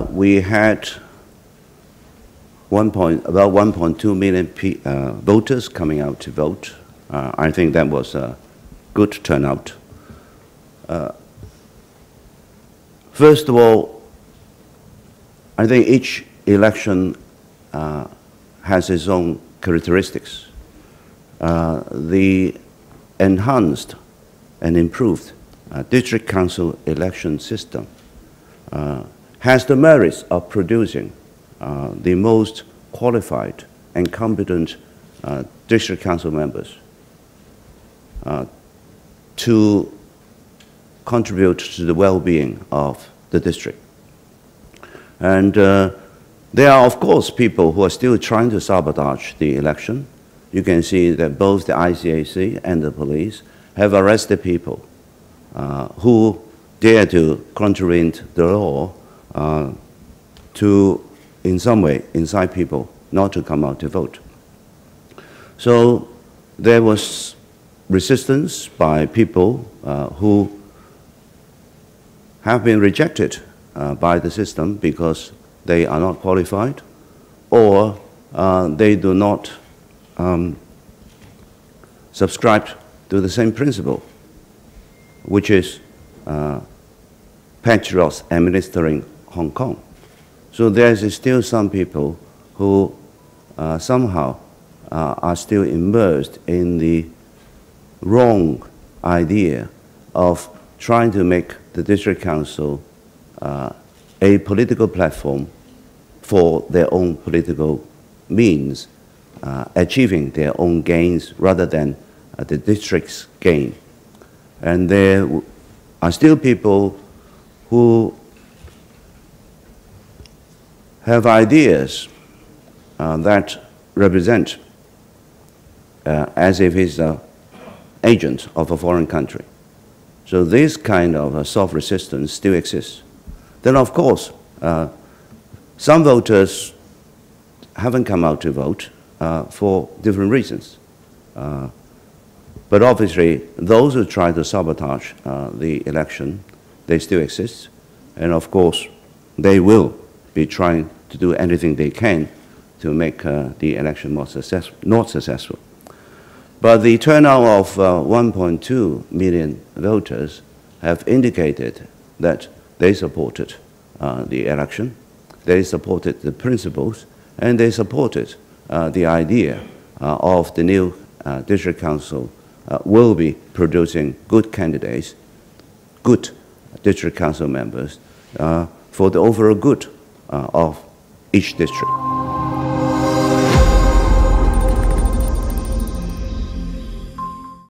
we had one point, about 1.2 million uh, voters coming out to vote. Uh, I think that was a good turnout. Uh, first of all, I think each election uh, has its own characteristics. Uh, the enhanced and improved district council election system uh, has the merits of producing uh, the most qualified and competent uh, district council members uh, to contribute to the well-being of the district. And uh, there are, of course, people who are still trying to sabotage the election. You can see that both the ICAC and the police have arrested people uh, who dare to contravene the law uh, to, in some way, incite people not to come out to vote. So there was resistance by people uh, who have been rejected uh, by the system because they are not qualified or uh, they do not um, subscribe to the same principle, which is uh, patriots administering Hong Kong. So there is still some people who uh, somehow uh, are still immersed in the wrong idea of trying to make the district council uh, a political platform for their own political means, uh, achieving their own gains rather than uh, the district's gain. And there are still people who have ideas uh, that represent uh, as if he's an agent of a foreign country. So this kind of uh, soft resistance still exists. Then, of course, uh, some voters haven't come out to vote uh, for different reasons. Uh, but obviously, those who try to sabotage the election, they still exist. And of course, they will be trying to do anything they can to make uh, the election more success- not successful. But the turnout of uh, 1.2 million voters have indicated that they supported uh, the election, they supported the principles, and they supported the idea of the new district council uh, will be producing good candidates, good district council members uh, for the overall good uh, of each district.